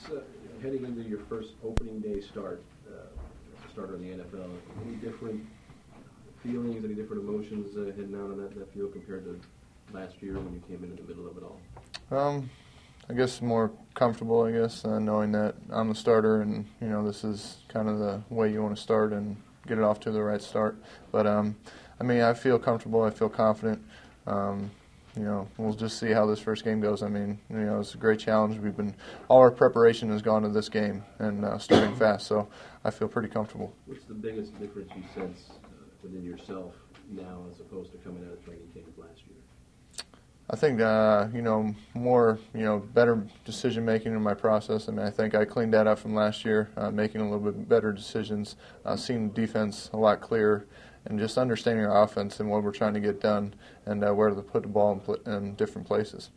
It's uh, heading into your first opening day start, uh, starter in the NFL. Any different feelings, any different emotions uh, heading out on that, that field compared to last year when you came in in the middle of it all? Um, I guess more comfortable. I guess uh, knowing that I'm the starter, and you know this is kind of the way you want to start and get it off to the right start. But um, I mean, I feel comfortable. I feel confident. Um, you know, we'll just see how this first game goes. I mean, you know, it's a great challenge. We've been all our preparation has gone to this game and uh, starting fast, so I feel pretty comfortable. What's the biggest difference you sense uh, within yourself now as opposed to coming out of training camp last year? I think uh, you know more you know better decision making in my process. I mean, I think I cleaned that up from last year, uh, making a little bit better decisions, uh, seeing defense a lot clearer, and just understanding our offense and what we're trying to get done and uh, where to put the ball in, pl- in different places.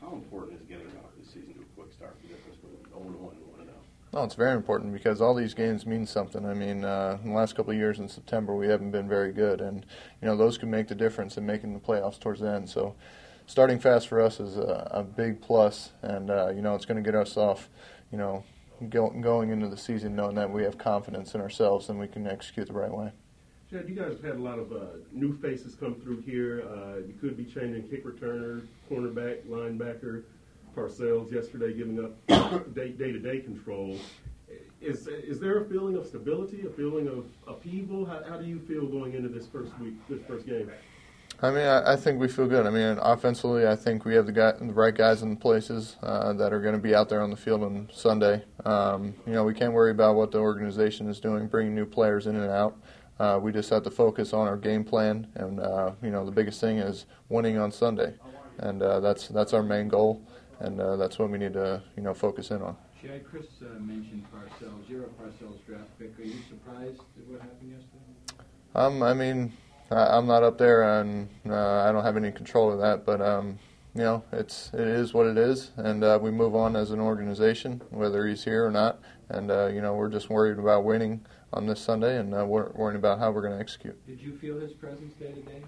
How important is getting off this season to a quick start? The difference between 0 1 and 1 0. No, it's very important because all these games mean something. I mean, uh, in the last couple of years in September, we haven't been very good, and you know those can make the difference in making the playoffs towards the end. So starting fast for us is a, a big plus, and uh, you know it's going to get us off, you know, go, going into the season knowing that we have confidence in ourselves and we can execute the right way. Chad, you guys have had a lot of uh, new faces come through here. Uh, you could be changing kick returner, cornerback, linebacker. Parcells yesterday giving up day to day control. Is is there a feeling of stability, a feeling of upheaval? How, how do you feel going into this first week, this first game? I mean, I, I think we feel good. I mean, offensively, I think we have the, guy, the right guys in the places uh, that are going to be out there on the field on Sunday. Um, you know, we can't worry about what the organization is doing, bringing new players in and out. Uh, we just have to focus on our game plan, and uh, you know, the biggest thing is winning on Sunday, and uh, that's that's our main goal, and uh, that's what we need to you know focus in on. Chad, Chris uh, mentioned Parcells. You're a Parcells draft pick. Are you surprised at what happened yesterday? Um, I mean, I, I'm not up there, and uh, I don't have any control of that. But um, you know, it's it is what it is, and uh, we move on as an organization, whether he's here or not. And uh, you know, we're just worried about winning on this Sunday, and uh, we're worrying about how we're going to execute. Did you feel his presence day to day?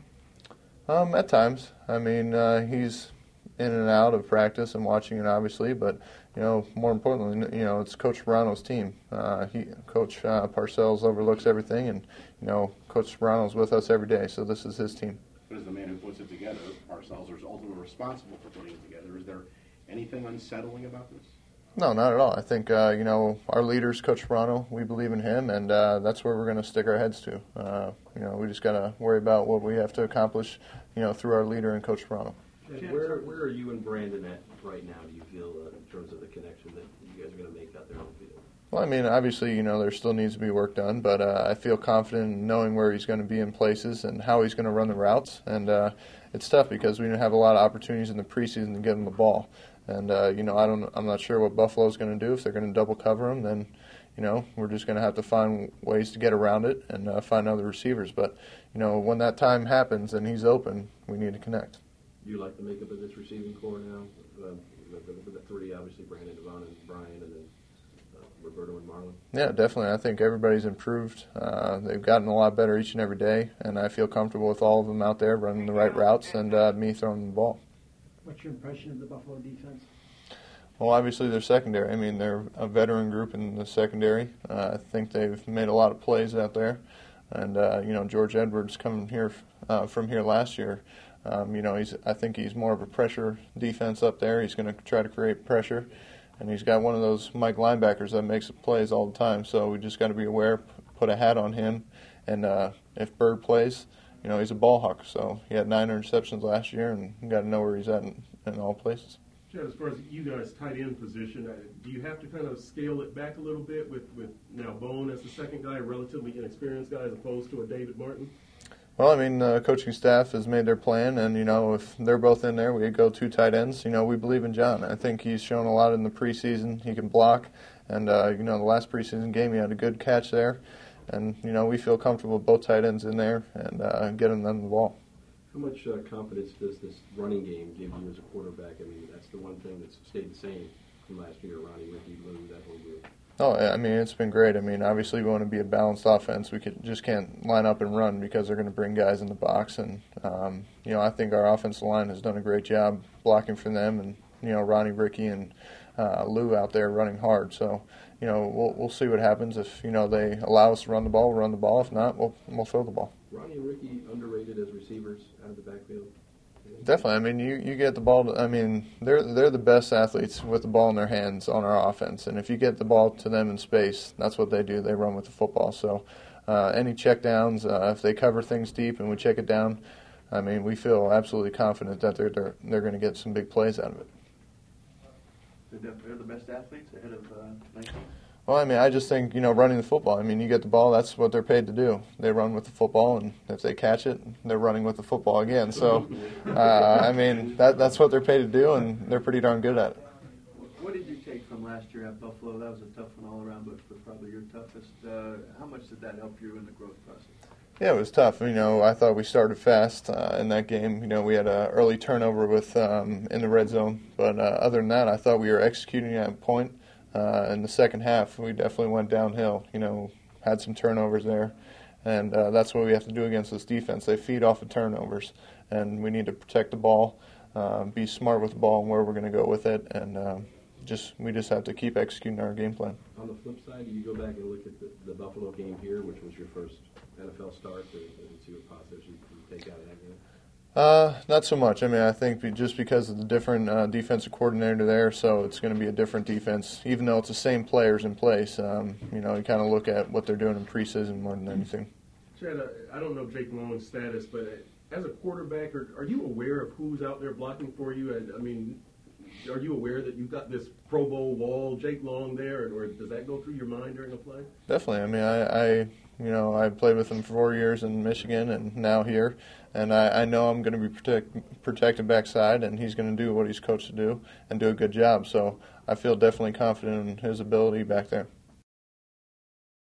Um, at times, I mean, uh, he's in and out of practice and watching it, obviously. But you know, more importantly, you know, it's Coach Sparano's team. Uh, he, Coach uh, Parcells overlooks everything, and you know, Coach Sparano's with us every day, so this is his team. But as the man who puts it together, Parcells, is ultimately responsible for putting it together. Is there anything unsettling about this? No, not at all. I think uh, you know our leaders, Coach Sparano. We believe in him, and uh, that's where we're going to stick our heads to. Uh, you know, we just got to worry about what we have to accomplish. You know, through our leader and Coach Sparano. Chad, where where are you and Brandon at right now? Do you feel uh, in terms of the connection that you guys are going to make out there on the field? Well, I mean, obviously, you know, there still needs to be work done, but uh, I feel confident in knowing where he's going to be in places and how he's going to run the routes. And uh, it's tough because we didn't have a lot of opportunities in the preseason to get him the ball. And uh, you know, I don't, I'm not sure what Buffalo's going to do if they're going to double cover him. Then, you know, we're just going to have to find ways to get around it and uh, find other receivers. But you know, when that time happens and he's open, we need to connect. Do you like the makeup of this receiving corps now? Uh, the, the, the three, obviously, Brandon, Davone, and Brian, and then Marlon. Yeah, definitely. I think everybody's improved. Uh, they've gotten a lot better each and every day, and I feel comfortable with all of them out there running the right routes and uh, me throwing the ball. What's your impression of the Buffalo defense? Well, obviously their secondary. I mean, they're a veteran group in the secondary. Uh, I think they've made a lot of plays out there, and uh, you know George Edwards coming here uh, from here last year. Um, you know, he's I think he's more of a pressure defense up there. He's going to try to create pressure, and he's got one of those Mike linebackers that makes plays all the time. So we just got to be aware, put a hat on him, and uh, if Byrd plays, you know, he's a ball hawk. So he had nine interceptions last year, and got to know where he's at in, in all places. As far as you guys' tight end position, uh, do you have to kind of scale it back a little bit with, with Nalbone as the second guy, a relatively inexperienced guy, as opposed to a David Martin? Well, I mean, the coaching staff has made their plan, and you know, if they're both in there, we go two tight ends. You know, we believe in John. I think he's shown a lot in the preseason. He can block, and uh, you know, the last preseason game, he had a good catch there, and you know, we feel comfortable with both tight ends in there and uh, getting them the ball. How much uh, confidence does this running game give you as a quarterback? I mean, that's the one thing that's stayed the same from last year. Ronnie, Ricky, Lou, that whole group. Oh, I mean, it's been great. I mean, obviously, we want to be a balanced offense. We could, just can't line up and run because they're going to bring guys in the box. And, um, you know, I think our offensive line has done a great job blocking for them. And, you know, Ronnie, Ricky, and uh, Lou out there running hard. So, you know, we'll we'll see what happens. If you know they allow us to run the ball, we'll run the ball. If not, we'll we'll throw the ball. Ronnie and Ricky underrated as receivers out of the backfield. Definitely. I mean, you, you get the ball. To, I mean, they're they're the best athletes with the ball in their hands on our offense. And if you get the ball to them in space, that's what they do. They run with the football. So, uh, any check downs, uh, if they cover things deep and we check it down, I mean, we feel absolutely confident that they're they're, they're going to get some big plays out of it. They're the best athletes ahead of uh, 19. Well, I mean, I just think you know running the football. I mean, you get the ball. That's what they're paid to do. They run with the football, and if they catch it, they're running with the football again. So, uh, I mean, that that's what they're paid to do, and they're pretty darn good at it. What did you take from last year at Buffalo? That was a tough one all around, but, probably your toughest. Uh, how much did that help you in the growth process? Yeah, it was tough. You know, I thought we started fast uh, in that game. You know, we had an early turnover with um, in the red zone, but uh, other than that, I thought we were executing at a point. Uh, in the second half, we definitely went downhill. You know, had some turnovers there, and uh, that's what we have to do against this defense. They feed off of turnovers, and we need to protect the ball, uh, be smart with the ball and where we're going to go with it, and um, just we just have to keep executing our game plan. On the flip side, you go back and look at the, the Buffalo game here, which was your first NFL start, and, see what positives you can take out of that game. Uh, not so much. I mean, I think just because of the different uh, defensive coordinator there, so it's going to be a different defense. Even though it's the same players in place, um, you know, you kind of look at what they're doing in preseason more than anything. Chad, I don't know Jake Long's status, but uh, as a quarterback, are, are you aware of who's out there blocking for you? And, I mean, are you aware that you've got this Pro Bowl wall, Jake Long there, or does that go through your mind during a play? Definitely. I mean, I, I you know, I played with him for four years in Michigan and now here, and I, I know I'm going to be protect, protected backside, and he's going to do what he's coached to do and do a good job. So I feel definitely confident in his ability back there.